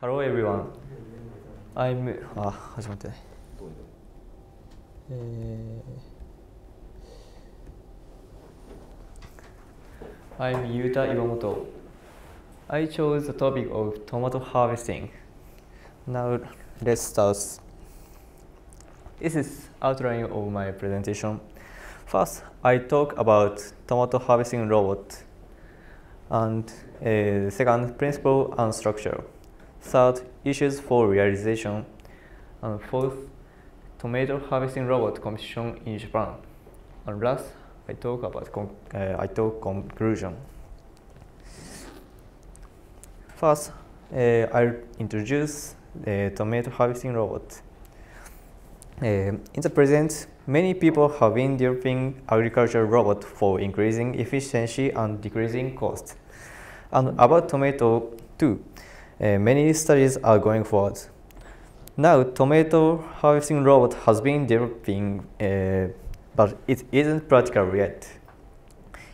Hello everyone. I'm あ始まってない。えー I'm Yuta Iwamoto. I chose the topic of tomato harvesting. Now let's start. This is outline of my presentation. First, I talk about tomato harvesting robot. And uh, second, principle and structure. Third, issues for realization. And fourth, tomato harvesting robot competition in Japan. And last, I talk about uh, I talk conclusion. First, uh, I'll introduce the tomato harvesting robot. Uh, in the present, many people have been developing agricultural robots for increasing efficiency and decreasing cost. And about tomato too, uh, many studies are going forward. Now, tomato harvesting robot has been developing, uh, but it isn't practical yet.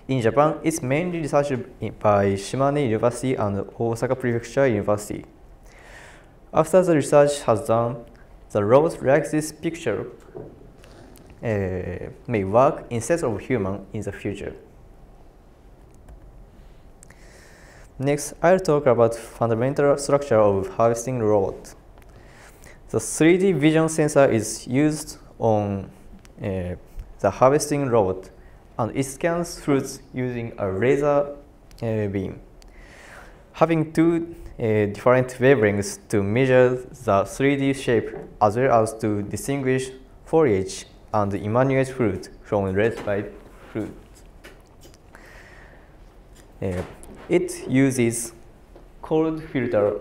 In Japan, it's mainly researched by Shimane University and Osaka Prefecture University. After the research has done, the robot like this picture uh, may work instead of human in the future. Next, I'll talk about fundamental structure of harvesting robot. The 3D vision sensor is used on uh, the harvesting robot and it scans fruits using a laser uh, beam. Having two uh, different wavelengths to measure the 3D shape as well as to distinguish foliage and immaculate fruit from red ripe fruit. It uses cold filter,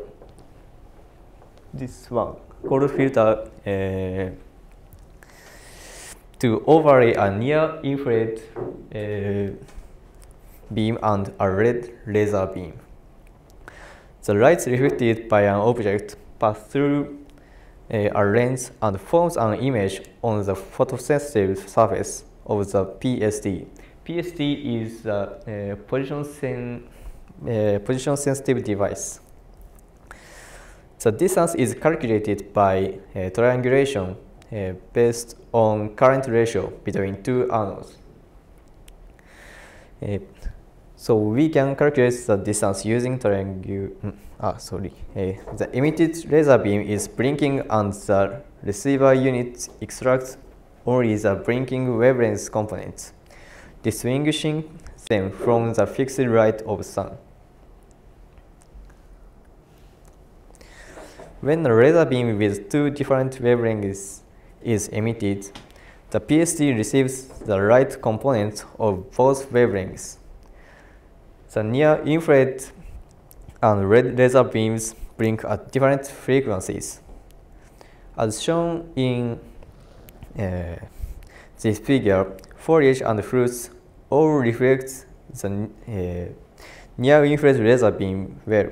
this one, cold filter uh, to overlay a near infrared uh, beam and a red laser beam. The light reflected by an object passes through uh, a lens and forms an image on the photosensitive surface of the PSD. PSD is the uh, position, sen- uh, position sensitive device. The distance is calculated by uh, triangulation uh, based on current ratio between two anodes. Uh, so we can calculate the distance using triangle. mm, Ah, sorry. Uh, the emitted laser beam is blinking, and the receiver unit extracts only the blinking wavelength components, distinguishing them from the fixed light of sun. When a laser beam with two different wavelengths is emitted, the PSD receives the light component of both wavelengths. The near infrared and red laser beams blink at different frequencies. As shown in uh, this figure, foliage and fruits all reflect the uh, near infrared laser beam well,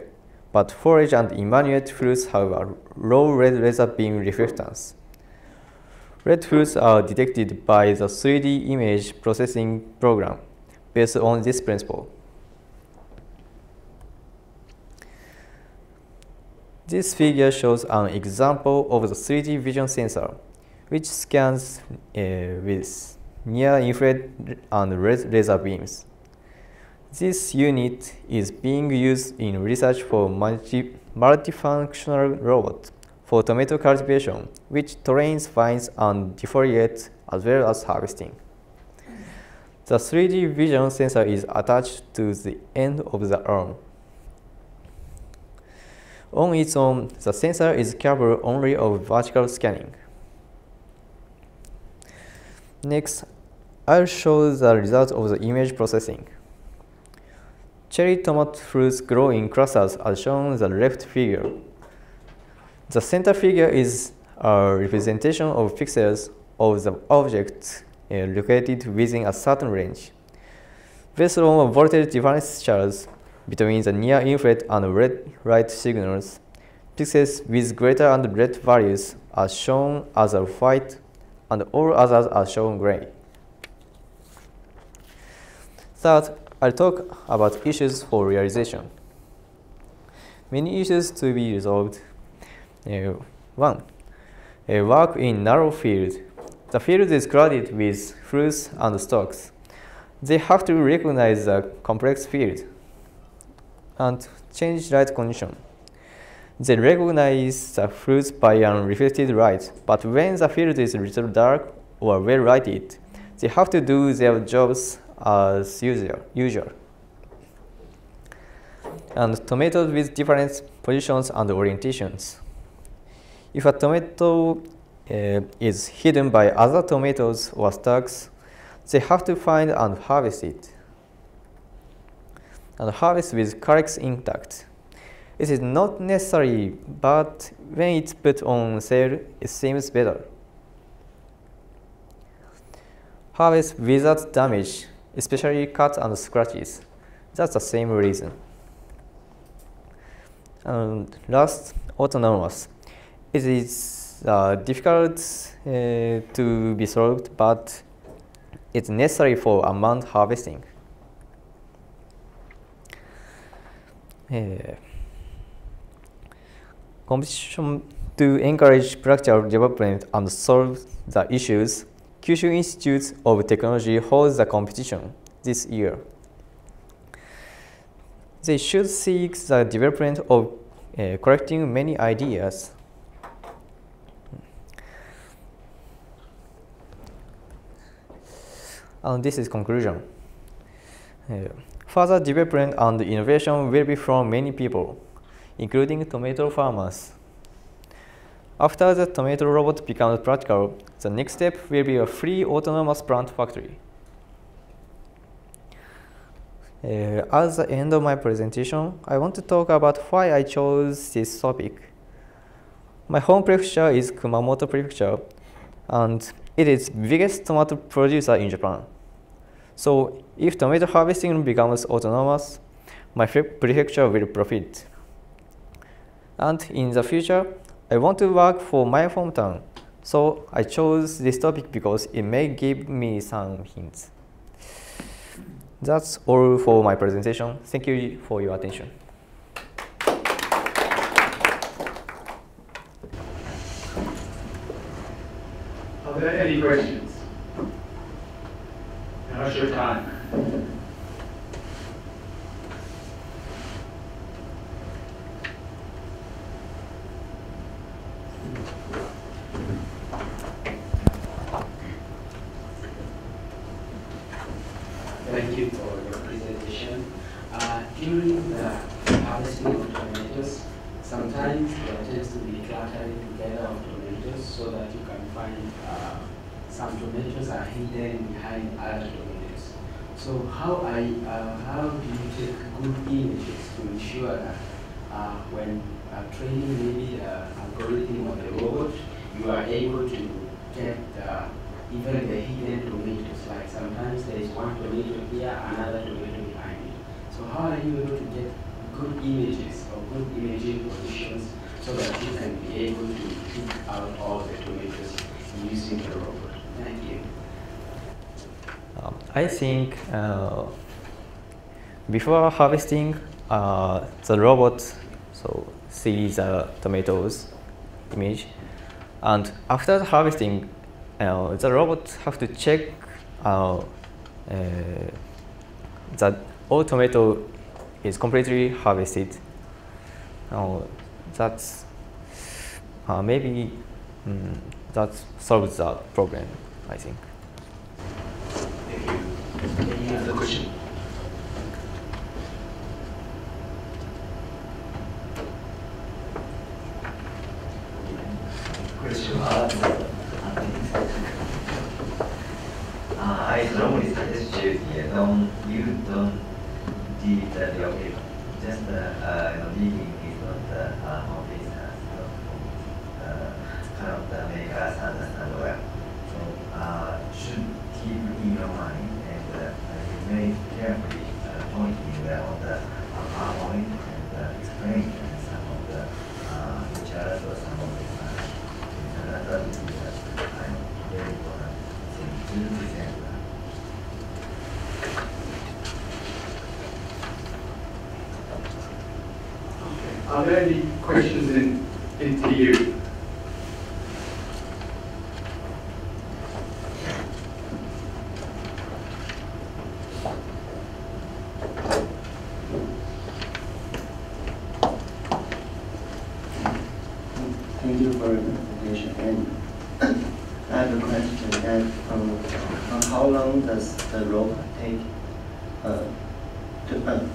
but forage and immaculate fruits have a low red laser beam reflectance. Red fruits are detected by the 3D image processing program based on this principle. This figure shows an example of the 3D vision sensor, which scans uh, with near infrared and red laser beams. This unit is being used in research for multi multifunctional robot for tomato cultivation, which trains vines and defoliates as well as harvesting. The 3D vision sensor is attached to the end of the arm. On its own, the sensor is capable only of vertical scanning. Next, I'll show the result of the image processing. Cherry tomato fruits grow in clusters as shown in the left figure. The center figure is a representation of pixels of the object uh, located within a certain range. Based on voltage differentials between the near infrared and red light signals, pixels with greater and red values are shown as a white and all others are shown gray. Third, I'll talk about issues for realization. many issues to be resolved. Uh, one, A work in narrow field. The field is crowded with fruits and stalks. They have to recognize the complex field and change light condition. They recognize the fruits by unreflected light, but when the field is little dark or well lighted, they have to do their jobs as usual. usual. And tomatoes with different positions and orientations. If a tomato uh, is hidden by other tomatoes or stalks, they have to find and harvest it. And harvest with calyx intact. It is not necessary, but when it's put on sale, it seems better. Harvest without damage, especially cuts and scratches. That's the same reason. And last, autonomous. It is uh, difficult uh, to be solved, but it's necessary for amount harvesting. Uh, competition to encourage practical development and solve the issues, Kyushu Institute of Technology holds the competition this year. They should seek the development of uh, collecting many ideas. And this is conclusion. Uh, further development and innovation will be from many people including tomato farmers. After the tomato robot becomes practical, the next step will be a free autonomous plant factory. Uh, at the end of my presentation, I want to talk about why I chose this topic. My home prefecture is Kumamoto Prefecture, and it is biggest tomato producer in Japan. So if tomato harvesting becomes autonomous, my prefecture will profit. And in the future, I want to work for my hometown. So I chose this topic because it may give me some hints. That's all for my presentation. Thank you for your attention. Are there any questions? Now's your time. Thank you for your presentation. Uh, during the harvesting of tomatoes, sometimes there tends to be cluttering together of tomatoes so that you can find uh, some tomatoes are hidden behind other tomatoes. So how I uh, how do you take good images to ensure that uh, when uh, training maybe the algorithm or the robot, you are able to get uh, even the hidden tomatoes, like sometimes there is one tomato here, another tomato behind it. So how are you able to get good images or good imaging positions so that you can be able to pick out all the tomatoes using the robot? Thank you. Um, I think uh, before harvesting, uh, the robot so sees the tomatoes image, and after harvesting, uh, the robot have to check uh, uh, that all tomato is completely harvested. Uh, that's uh, maybe um, that solves the problem, I think. Thank you. Any other question? Question. Uh, I strongly suggest you don't you don't delete the okay. Just uh, uh, you is not uh, uh, how business uh, uh, kind us. So uh, should keep mind and uh, you may carefully uh, point the uh, PowerPoint and uh, explain some of the uh, features or some of the uh, uh, very important to present. Are there any questions in, into you? Thank you for the presentation. And I have a question that um, how long does the robot take uh, to uh,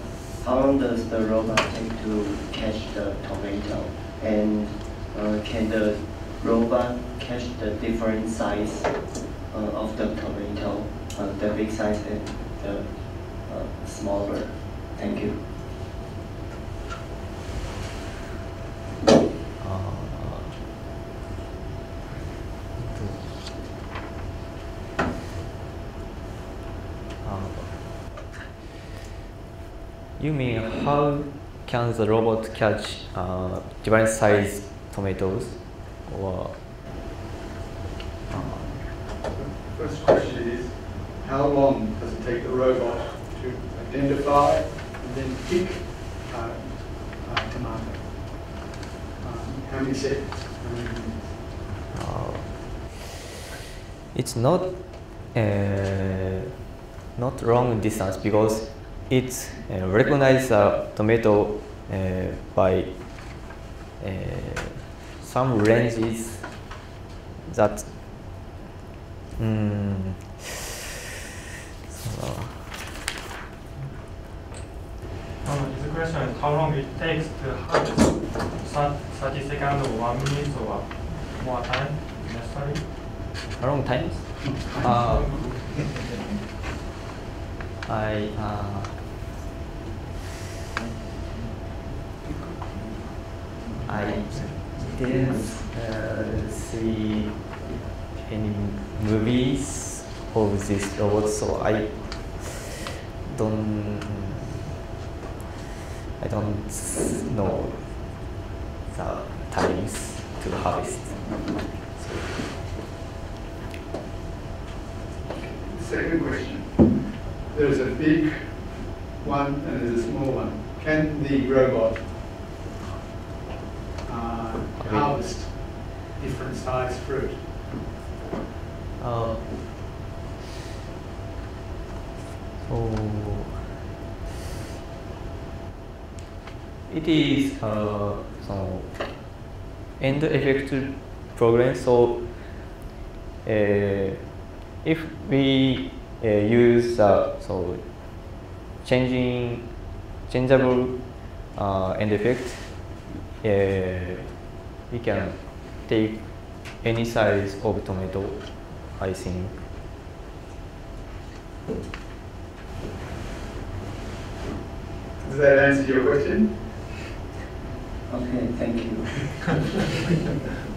how long does the robot take to catch the tomato? And uh, can the robot catch the different size uh, of the tomato, uh, the big size and the uh, smaller? Thank you. You mean how can the robot catch uh, different size tomatoes or uh, First question is, how long does it take the robot to identify and then pick uh, uh, tomato? Um, how many seconds? How many minutes? uh, it's not uh, not long distance because it uh, recognizes a tomato uh, by uh, some ranges that mm, so, Um, the question is how long it takes to harvest? Thir- Thirty seconds or one minute or more time necessary? a long time uh, I uh, I didn't uh, see any movies of this robot, so I don't I don't know the times to harvest. Second question. There's a big one and there's a small one. Can the robot harvest different size fruit? Uh, so it is uh, so end effect program. So uh, if we uh, use uh, so changing changeable uh, end effect, uh, we can take any size of tomato. I think. Does that answer your question? Okay, thank you. No, no questions and comments from Taiwan. Okay, thank you.